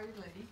old lady.